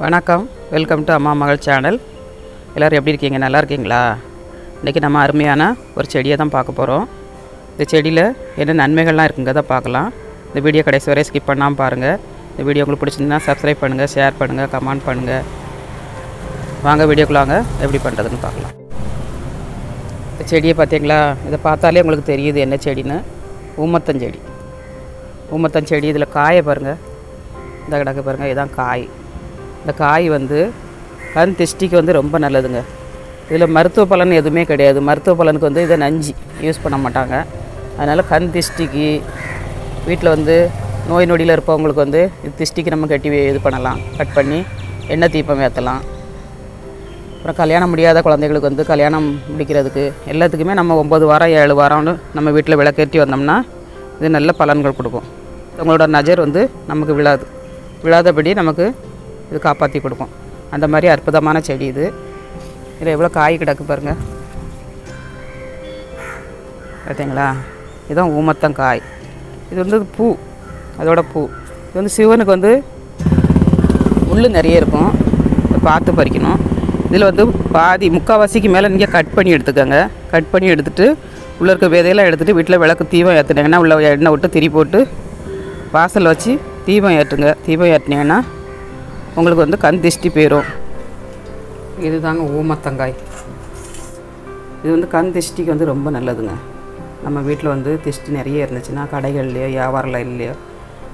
வணக்கம். Welcome to அம்மா மகள் சேனல் எல்லோரும் எப்படி இருக்கீங்க? நல்லா இருக்கீங்களா? இன்றைக்கி நம்ம அருமையான ஒரு செடியை தான் பார்க்க போகிறோம் இந்த செடியில் என்ன நன்மைகள்லாம் இருக்குங்க தான் பார்க்கலாம். இந்த வீடியோ கடைசி வரை ஸ்கிப் பண்ணாமல் பாருங்கள் இந்த வீடியோ உங்களுக்கு பிடிச்சிருந்தா சப்ஸ்கிரைப் பண்ணுங்கள் ஷேர் பண்ணுங்கள் கமெண்ட் பண்ணுங்கள் வாங்க வீடியோக்குள்ள வாங்க. எப்படி பண்ணுறதுன்னு பார்க்கலாம். இந்த செடியை பார்த்தீங்களா? இதை பார்த்தாலே உங்களுக்கு தெரியுது என்ன செடின்னு. ஊமத்தஞ்செடி ஊமத்தஞ்செடி இதில் காயை பாருங்கள் இந்த கிடக்கு பாருங்கள் இதுதான் காய். இந்த காய் வந்து கண் திஷ்டிக்கு வந்து ரொம்ப நல்லதுங்க. இதில் மருத்துவ பலன் எதுவுமே கிடையாது. மருத்துவ பலனுக்கு வந்து இதை நஞ்சு யூஸ் பண்ண மாட்டாங்க. அதனால் கண் திஷ்டிக்கு வீட்டில் வந்து நோய் நொடியில் இருப்பவங்களுக்கு வந்து இது திஷ்டிக்கு நம்ம கட்டி இது பண்ணலாம். கட் பண்ணி எண்ணெய் தீபம் ஏற்றலாம். அப்புறம் கல்யாணம் முடியாத குழந்தைகளுக்கு வந்து கல்யாணம் முடிக்கிறதுக்கு எல்லாத்துக்குமே நம்ம ஒம்பது வாரம் ஏழு வாரம்னு நம்ம வீட்டில் விளக்கேற்றி வந்தோம்னா இது நல்ல பலன்கள் கொடுக்கும். உங்களோட நஜர் வந்து நமக்கு விழாது. விழாதபடி நமக்கு இது காப்பாற்றி கொடுக்கும். அந்த மாதிரி அற்புதமான செடி இது. இதில் எவ்வளோ காய் கிடக்கு பாருங்கள் பார்த்தீங்களா? இதுதான் ஊமத்தங்காய் இது வந்து பூ. அதோட பூ. இது வந்து சிவனுக்கு வந்து முள் நிறைய இருக்கும். பார்த்து பறிக்கணும். இதில் வந்து பாதி முக்கால்வாசிக்கு மேலே நீங்கள் கட் பண்ணி எடுத்துக்கோங்க. கட் பண்ணி எடுத்துகிட்டு உள்ளே இருக்க விதையெல்லாம் எடுத்துகிட்டு வீட்டில் விளக்கு தீபம் ஏற்றுனீங்கன்னா உள்ள எண்ணெய் விட்டு திரி போட்டு வாசல் வச்சு தீபம் ஏற்றுங்க. தீபம் ஏற்றினீங்கன்னா உங்களுக்கு வந்து கண் திஷ்டி போயிடும் இதுதாங்க ஊமத்தங்காய் இது வந்து கண் திஷ்டிக்கு வந்து ரொம்ப நல்லதுங்க. நம்ம வீட்டில் வந்து திஷ்டி நிறைய இருந்துச்சுன்னா கடைகள்லையோ வியாபாரம் லைன்லையோ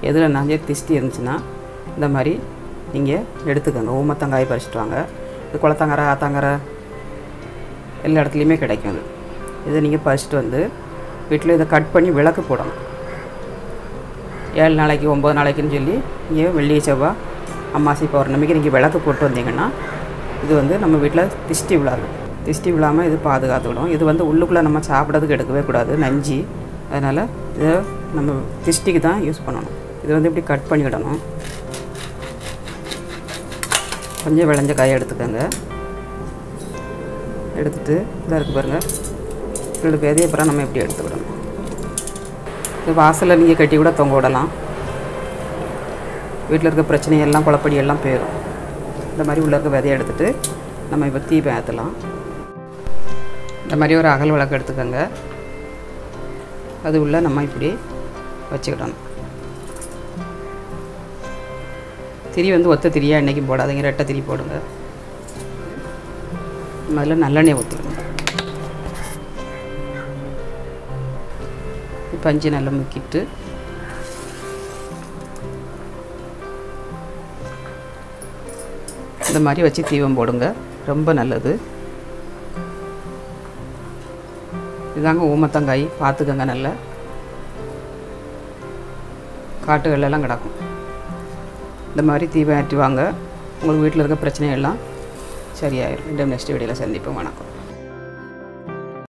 எதில் நிறைய திஷ்டி இருந்துச்சுன்னா இந்த மாதிரி நீங்கள் எடுத்துக்கோங்க. ஊமத்தங்காய் பறிச்சிட்டு வாங்க. இது குளத்தங்கரை ஆத்தங்கரை எல்லா இடத்துலையுமே கிடைக்கும் இது. இதை நீங்கள் பறிச்சிட்டு வந்து வீட்டில் இதை கட் பண்ணி விளக்கு போடணும். ஏழு நாளைக்கு ஒம்பது நாளைக்குன்னு சொல்லி நீங்கள் வெள்ளி செவ்வாய் அமாசி பௌர்ணமிக்கு நீங்கள் விளக்கு போட்டு வந்தீங்கன்னா இது வந்து நம்ம வீட்டில் திஷ்டி விழாது. திஷ்டி விழாமல் இது பாதுகாத்துக்கிடும் இது வந்து உள்ளுக்குள்ளே நம்ம சாப்பிட்றதுக்கு எடுக்கவே கூடாது நஞ்சி. அதனால் இதை நம்ம திஷ்டிக்கு தான் யூஸ் பண்ணணும். இது வந்து இப்படி கட் பண்ணிவிடணும் கொஞ்சம் விளைஞ்ச காயை எடுத்துக்கோங்க. எடுத்துட்டு இதாக இருக்குது பாருங்கள் ரெண்டு பேதையை அப்புறம் நம்ம எப்படி எடுத்துக்கிடணும் இது வாசலில் நீங்கள் கட்டி கூட தொங்க விடலாம். வீட்டில் இருக்க பிரச்சனையெல்லாம் குழப்படி எல்லாம் போயிடும் இந்த மாதிரி உள்ள இருக்க விதையை எடுத்துகிட்டு நம்ம இப்போ தீபம் ஏற்றலாம் இந்த மாதிரி ஒரு அகல் விளக்கு எடுத்துக்கோங்க. அது உள்ள நம்ம இப்படி வச்சுக்கிடணும். திரி வந்து ஒத்த திரியாக என்றைக்கும் போடாதீங்க. ரெட்டை திரி போடுங்க. முதல்ல நல்லெண்ணெய் ஊற்றிக்கணும் பஞ்சு நல்லா முக்கிட்டு இந்த மாதிரி வச்சு தீபம் போடுங்க. ரொம்ப நல்லது. இதாங்க ஊமத்தங்காய் பார்த்துக்கங்க நல்லா. காட்டுகள்லாம் கிடக்கும். இந்த மாதிரி தீபம் ஏற்றி வாங்க உங்களுக்கு வீட்டில் இருக்க பிரச்சனையெல்லாம் சரியாயிடும் மீண்டும் நெக்ஸ்ட் வீடியோவில் சந்திப்போம். வணக்கம்.